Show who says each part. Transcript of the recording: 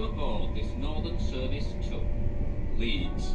Speaker 1: To aboard this Northern Service to Leeds.